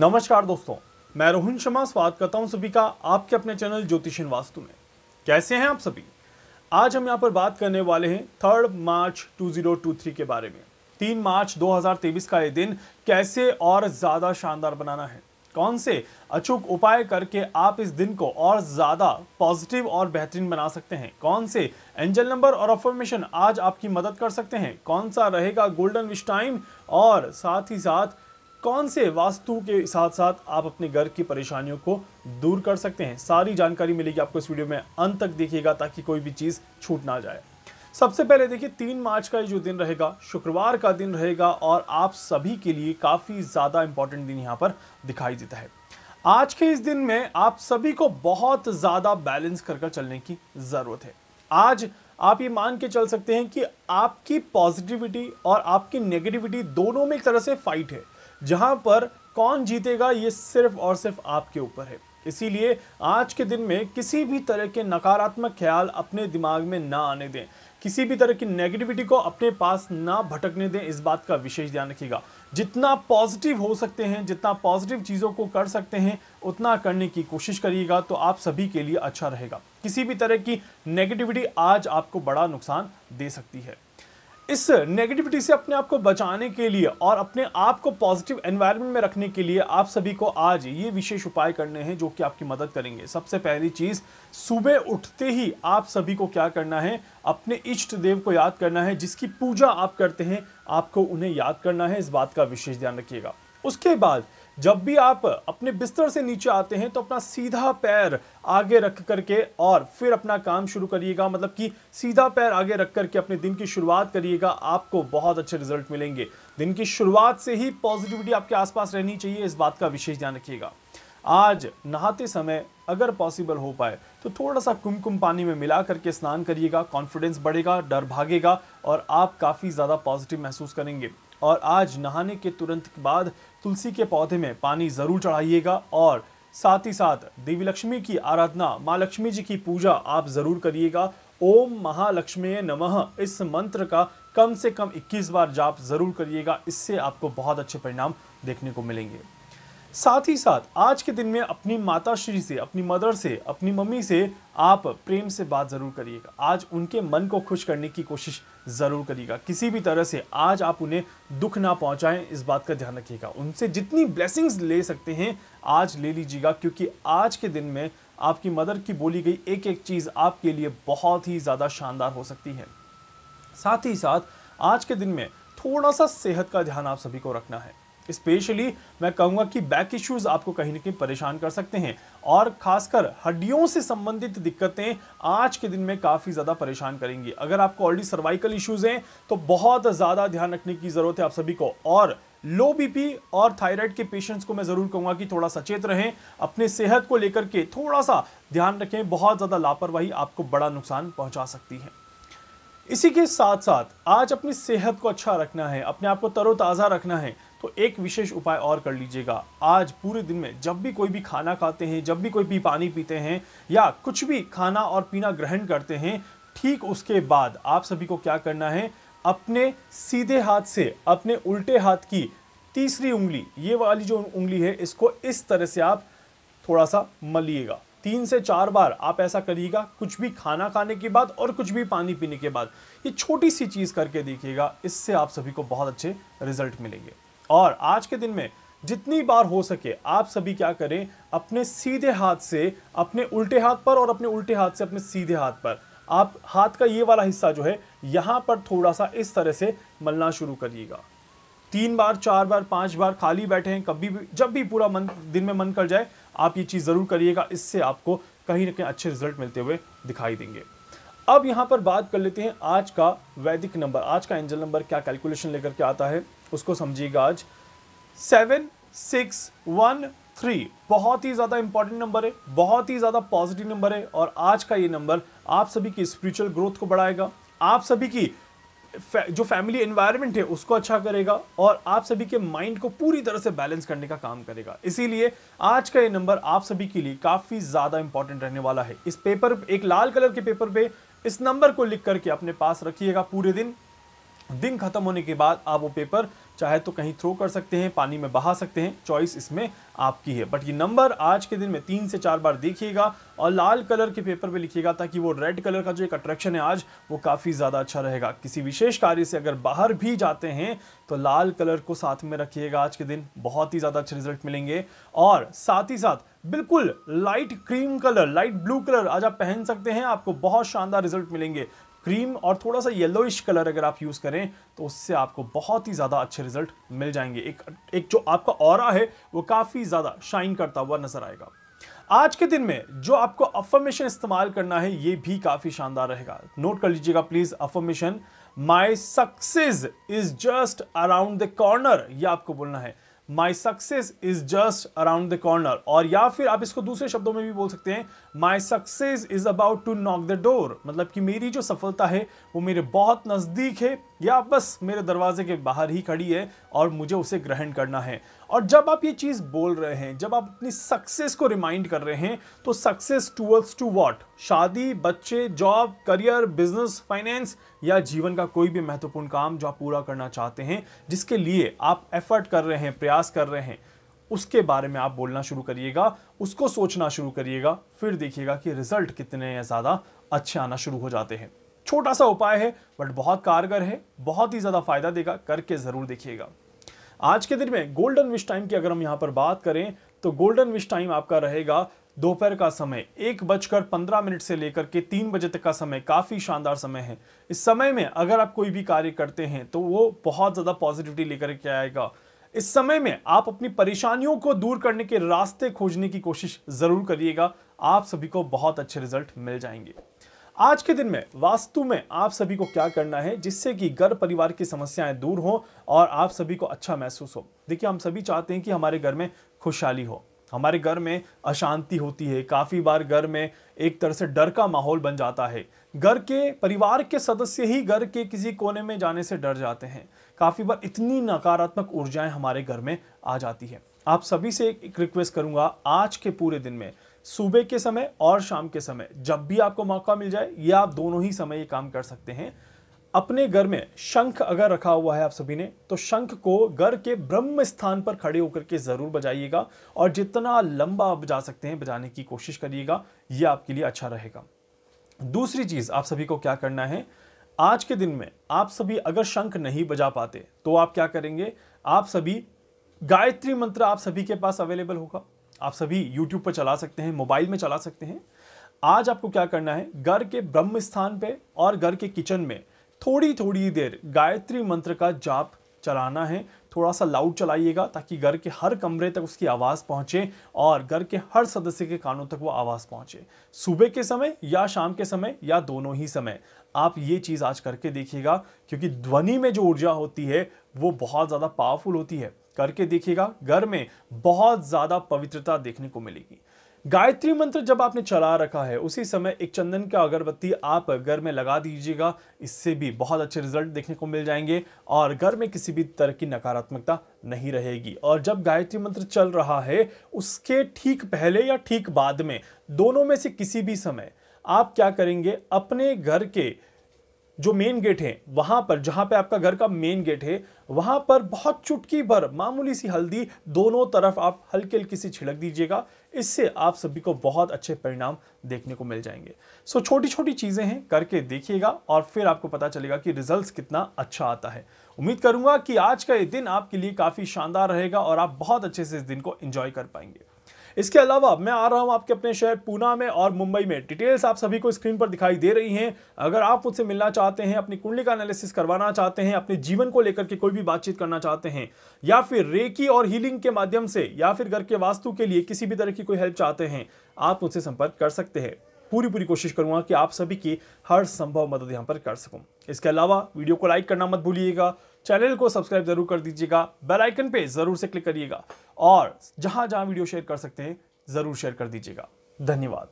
नमस्कार दोस्तों, मैं रोहन शर्मा, स्वागत करता हूँ सभी का आपके अपने चैनल ज्योतिषन वास्तु में। कैसे हैं आप सभी? आज हम यहाँ पर बात करने वाले हैं थर्ड मार्च 2023 के बारे में। तीन मार्च 2023 का ये दिन कैसे और ज़्यादा शानदार बनाना है? कौन से अचूक उपाय करके आप इस दिन को और ज़्यादा पॉजिटिव और बेहतरीन बना सकते हैं? कौन से एंजल नंबर और अफर्मेशन आज आपकी मदद कर सकते हैं? कौन सा रहेगा गोल्डन विश टाइम? और साथ ही साथ कौन से वास्तु के साथ साथ आप अपने घर की परेशानियों को दूर कर सकते हैं? सारी जानकारी मिलेगी आपको इस वीडियो में। अंत तक देखिएगा ताकि कोई भी चीज़ छूट ना जाए। सबसे पहले देखिए, तीन मार्च का जो दिन रहेगा, शुक्रवार का दिन रहेगा और आप सभी के लिए काफ़ी ज़्यादा इंपॉर्टेंट दिन यहाँ पर दिखाई देता है। आज के इस दिन में आप सभी को बहुत ज़्यादा बैलेंस कर चलने की ज़रूरत है। आज आप ये मान के चल सकते हैं कि आपकी पॉजिटिविटी और आपकी नेगेटिविटी दोनों में एक तरह से फाइट है। जहाँ पर कौन जीतेगा ये सिर्फ़ और सिर्फ़ आपके ऊपर है। इसीलिए आज के दिन में किसी भी तरह के नकारात्मक ख्याल अपने दिमाग में ना आने दें। किसी भी तरह की नेगेटिविटी को अपने पास ना भटकने दें, इस बात का विशेष ध्यान रखिएगा। जितना पॉजिटिव हो सकते हैं, जितना पॉजिटिव चीज़ों को कर सकते हैं, उतना करने की कोशिश करिएगा तो आप सभी के लिए अच्छा रहेगा। किसी भी तरह की नेगेटिविटी आज आपको बड़ा नुकसान दे सकती है। इस नेगेटिविटी से अपने आप को बचाने के लिए और अपने आप को पॉजिटिव एनवायरनमेंट में रखने के लिए आप सभी को आज ये विशेष उपाय करने हैं जो कि आपकी मदद करेंगे। सबसे पहली चीज़, सुबह उठते ही आप सभी को क्या करना है? अपने इष्ट देव को याद करना है, जिसकी पूजा आप करते हैं, आपको उन्हें याद करना है। इस बात का विशेष ध्यान रखिएगा। उसके बाद जब भी आप अपने बिस्तर से नीचे आते हैं तो अपना सीधा पैर आगे रख करके और फिर अपना काम शुरू करिएगा। मतलब कि सीधा पैर आगे रख करके अपने दिन की शुरुआत करिएगा, आपको बहुत अच्छे रिज़ल्ट मिलेंगे। दिन की शुरुआत से ही पॉजिटिविटी आपके आसपास रहनी चाहिए, इस बात का विशेष ध्यान रखिएगा। आज नहाते समय अगर पॉसिबल हो पाए तो थोड़ा सा कुमकुम पानी में मिला करके स्नान करिएगा कॉन्फिडेंस बढ़ेगा, डर भागेगा और आप काफ़ी ज़्यादा पॉजिटिव महसूस करेंगे। और आज नहाने के तुरंत बाद तुलसी के पौधे में पानी ज़रूर चढ़ाइएगा और साथ ही साथ देवी लक्ष्मी की आराधना, माँ लक्ष्मी जी की पूजा आप ज़रूर करिएगा। ओम महालक्ष्मी नमः। इस मंत्र का कम से कम 21 बार जाप ज़रूर करिएगा। इससे आपको बहुत अच्छे परिणाम देखने को मिलेंगे। साथ ही साथ आज के दिन में अपनी माता श्री से, अपनी मदर से, अपनी मम्मी से आप प्रेम से बात ज़रूर करिएगा। आज उनके मन को खुश करने की कोशिश ज़रूर करिएगा। किसी भी तरह से आज आप उन्हें दुख ना पहुंचाएँ, इस बात का ध्यान रखिएगा। उनसे जितनी ब्लेसिंग्स ले सकते हैं, आज ले लीजिएगा, क्योंकि आज के दिन में आपकी मदर की बोली गई एक एक चीज़ आपके लिए बहुत ही ज़्यादा शानदार हो सकती है। साथ ही साथ आज के दिन में थोड़ा सा सेहत का ध्यान आप सभी को रखना है। स्पेशली मैं कहूँगा कि बैक इश्यूज़ आपको कहीं ना कहीं परेशान कर सकते हैं। और खासकर हड्डियों से संबंधित दिक्कतें आज के दिन में काफ़ी ज़्यादा परेशान करेंगी। अगर आपको ऑलरेडी सर्वाइकल इश्यूज़ हैं तो बहुत ज़्यादा ध्यान रखने की ज़रूरत है आप सभी को। और लो बीपी और थायराइड के पेशेंट्स को मैं ज़रूर कहूँगा कि थोड़ा सचेत रहें। अपने सेहत को लेकर के थोड़ा सा ध्यान रखें, बहुत ज़्यादा लापरवाही आपको बड़ा नुकसान पहुँचा सकती है। इसी के साथ साथ आज अपनी सेहत को अच्छा रखना है, अपने आप को तरोताज़ा रखना है। तो एक विशेष उपाय और कर लीजिएगा। आज पूरे दिन में जब भी कोई भी खाना खाते हैं, जब भी कोई भी पानी पीते हैं या कुछ भी खाना और पीना ग्रहण करते हैं, ठीक उसके बाद आप सभी को क्या करना है? अपने सीधे हाथ से, अपने उल्टे हाथ की तीसरी उंगली, ये वाली जो उंगली है, इसको इस तरह से आप थोड़ा सा मलिएगा। तीन से चार बार आप ऐसा करिएगा, कुछ भी खाना खाने के बाद और कुछ भी पानी पीने के बाद। ये छोटी सी चीज़ करके देखिएगा, इससे आप सभी को बहुत अच्छे रिज़ल्ट मिलेंगे। और आज के दिन में जितनी बार हो सके आप सभी क्या करें, अपने सीधे हाथ से, अपने उल्टे हाथ पर और अपने उल्टे हाथ से अपने सीधे हाथ पर। आप हाथ का ये वाला हिस्सा जो है, यहाँ पर थोड़ा सा इस तरह से मलना शुरू करिएगा। तीन बार, चार बार, पाँच बार खाली बैठे हैं, कभी भी, जब भी पूरा मन, दिन में मन कर जाए, आप ये चीज़ ज़रूर करिएगा, इससे आपको कहीं ना कहीं अच्छे रिज़ल्ट मिलते हुए दिखाई देंगे। अब यहाँ पर बात कर लेते हैं आज का वैदिक नंबर, आज का एंजल नंबर क्या कैलकुलेशन लेकर के आता है? उसको समझिएगा आज। सेवन सिक्स वन थ्री बहुत ही ज़्यादा इंपॉर्टेंट नंबर है, बहुत ही ज़्यादा पॉजिटिव नंबर है और आज का ये नंबर आप सभी की स्पिरिचुअल ग्रोथ को बढ़ाएगा। आप सभी की जो फैमिली एनवायरनमेंट है, उसको अच्छा करेगा और आप सभी के माइंड को पूरी तरह से बैलेंस करने का काम करेगा। इसीलिए आज का ये नंबर आप सभी के लिए काफ़ी ज़्यादा इंपॉर्टेंट रहने वाला है। इस पेपर एक लाल कलर के पेपर पे इस नंबर को लिख करके अपने पास रखिएगा पूरे दिन। दिन खत्म होने के बाद आप वो पेपर चाहे तो कहीं थ्रो कर सकते हैं, पानी में बहा सकते हैं चॉइस इसमें आपकी है। बट ये नंबर आज के दिन में तीन से चार बार देखिएगा और लाल कलर के पेपर पे लिखिएगा ताकि वो रेड कलर का जो एक अट्रैक्शन है आज, वो काफ़ी ज़्यादा अच्छा रहेगा। किसी विशेष कार्य से अगर बाहर भी जाते हैं तो लाल कलर को साथ में रखिएगा आज के दिन। बहुत ही ज़्यादा अच्छे रिज़ल्ट मिलेंगे। और साथ ही साथ, बिल्कुल light cream colour light blue colour आज आप पहन सकते हैं, आपको बहुत शानदार रिज़ल्ट मिलेंगे। क्रीम और थोड़ा सा येलोइश कलर अगर आप यूज़ करें तो उससे आपको बहुत ही ज़्यादा अच्छे रिज़ल्ट मिल जाएँगे। एक एक जो आपका और है, वो काफ़ी ज़्यादा शाइन करता हुआ नज़र आएगा। आज के दिन में जो आपको अफर्मेशन इस्तेमाल करना है, ये भी काफ़ी शानदार रहेगा। नोट कर लीजिएगा please affirmation my success is just around the corner ये आपको बोलना है। My success is just around the corner और या फिर आप इसको दूसरे शब्दों में भी बोल सकते हैं my success is about to knock the door मतलब कि मेरी जो सफलता है, वो मेरे बहुत नज़दीक है, या बस मेरे दरवाजे के बाहर ही खड़ी है और मुझे उसे ग्रहण करना है। और जब आप ये चीज़ बोल रहे हैं, जब आप अपनी सक्सेस को रिमाइंड कर रहे हैं तो सक्सेस टूवर्ड्स टू वॉट शादी, बच्चे जॉब करियर बिज़नेस फाइनेंस या जीवन का कोई भी महत्वपूर्ण काम जो आप पूरा करना चाहते हैं, जिसके लिए आप एफर्ट कर रहे हैं, प्रयास कर रहे हैं, उसके बारे में आप बोलना शुरू करिएगा, उसको सोचना शुरू करिएगा, फिर देखिएगा कि रिज़ल्ट कितने ज़्यादा अच्छे आना शुरू हो जाते हैं। छोटा सा उपाय है बट बहुत कारगर है, बहुत ही ज़्यादा फ़ायदा देगा, करके ज़रूर देखिएगा। आज के दिन में गोल्डन विश टाइम की अगर हम यहाँ पर बात करें तो गोल्डन विश टाइम आपका रहेगा दोपहर का समय। एक बजकर पंद्रह मिनट से लेकर के तीन बजे तक का समय, काफ़ी शानदार समय है। इस समय में अगर आप कोई भी कार्य करते हैं तो वो बहुत ज़्यादा पॉजिटिविटी लेकर के आएगा। इस समय में आप अपनी परेशानियों को दूर करने के रास्ते खोजने की कोशिश ज़रूर करिएगा। आप सभी को बहुत अच्छे रिज़ल्ट मिल जाएँगे। आज के दिन में, वास्तु में आप सभी को क्या करना है जिससे कि घर परिवार की समस्याएँ दूर हो और आप सभी को अच्छा महसूस हो? देखिए, हम सभी चाहते हैं कि हमारे घर में खुशहाली हो। हमारे घर में अशांति होती है। काफ़ी बार घर में एक तरह से डर का माहौल बन जाता है। घर के, परिवार के सदस्य ही घर के किसी कोने में जाने से डर जाते हैं। काफ़ी बार इतनी नकारात्मक ऊर्जाएँ हमारे घर में आ जाती है। आप सभी से एक रिक्वेस्ट करूँगा, आज के पूरे दिन में सुबह के समय और शाम के समय, जब भी आपको मौका मिल जाए, या आप दोनों ही समय ये काम कर सकते हैं। अपने घर में शंख अगर रखा हुआ है आप सभी ने तो शंख को घर के ब्रह्म स्थान पर खड़े होकर के ज़रूर बजाइएगा और जितना लंबा आप बजा सकते हैं, बजाने की कोशिश करिएगा यह आपके लिए अच्छा रहेगा। दूसरी चीज़, आप सभी को क्या करना है, आज के दिन में आप सभी अगर शंख नहीं बजा पाते तो आप क्या करेंगे, आप सभी गायत्री मंत्र आप सभी के पास अवेलेबल होगा। आप सभी यूट्यूब पर चला सकते हैं, मोबाइल में चला सकते हैं। आज आपको क्या करना है? घर के ब्रह्म स्थान पे और घर के किचन में थोड़ी थोड़ी देर गायत्री मंत्र का जाप चलाना है। थोड़ा सा लाउड चलाइएगा ताकि घर के हर कमरे तक उसकी आवाज़ पहुँचे और घर के हर सदस्य के कानों तक वो आवाज़ पहुँचे। सुबह के समय या शाम के समय या दोनों ही समय आप ये चीज़ आज करके देखिएगा, क्योंकि ध्वनि में जो ऊर्जा होती है, वो बहुत ज़्यादा पावरफुल होती है। करके देखिएगा घर में बहुत ज़्यादा पवित्रता देखने को मिलेगी। गायत्री मंत्र जब आपने चला रखा है, उसी समय एक चंदन का अगरबत्ती आप घर में लगा दीजिएगा। इससे भी बहुत अच्छे रिज़ल्ट देखने को मिल जाएँगे और घर में किसी भी तरह की नकारात्मकता नहीं रहेगी। और जब गायत्री मंत्र चल रहा है, उसके ठीक पहले या ठीक बाद में, दोनों में से किसी भी समय आप क्या करेंगे? अपने घर के जो मेन गेट है, वहाँ पर, जहाँ पे आपका घर का मेन गेट है, वहाँ पर बहुत चुटकी भर, मामूली सी हल्दी दोनों तरफ़ आप हल्की हल्की सी छिड़क दीजिएगा। इससे आप सभी को बहुत अच्छे परिणाम देखने को मिल जाएँगे। सो छोटी छोटी चीज़ें हैं, करके देखिएगा और फिर आपको पता चलेगा कि रिज़ल्ट कितना अच्छा आता है। उम्मीद करूँगा कि आज का ये दिन आपके लिए काफ़ी शानदार रहेगा और आप बहुत अच्छे से इस दिन को एंजॉय कर पाएँगे। इसके अलावा मैं आ रहा हूँ आपके अपने शहर पूना में और मुंबई में। डिटेल्स आप सभी को स्क्रीन पर दिखाई दे रही हैं। अगर आप मुझसे मिलना चाहते हैं, अपनी कुंडली का एनालिसिस करवाना चाहते हैं, अपने जीवन को लेकर के कोई भी बातचीत करना चाहते हैं, या फिर रेकी और हीलिंग के माध्यम से, या फिर घर के वास्तु के लिए किसी भी तरह की कोई हेल्प चाहते हैं, आप मुझसे संपर्क कर सकते हैं। पूरी पूरी कोशिश करूँगा कि आप सभी की हर संभव मदद यहाँ पर कर सकूँ। इसके अलावा वीडियो को लाइक करना मत भूलिएगा। चैनल को सब्सक्राइब ज़रूर कर दीजिएगा। बेल आइकन पे ज़रूर से क्लिक करिएगा। और जहाँ जहाँ वीडियो शेयर कर सकते हैं ज़रूर शेयर कर दीजिएगा। धन्यवाद।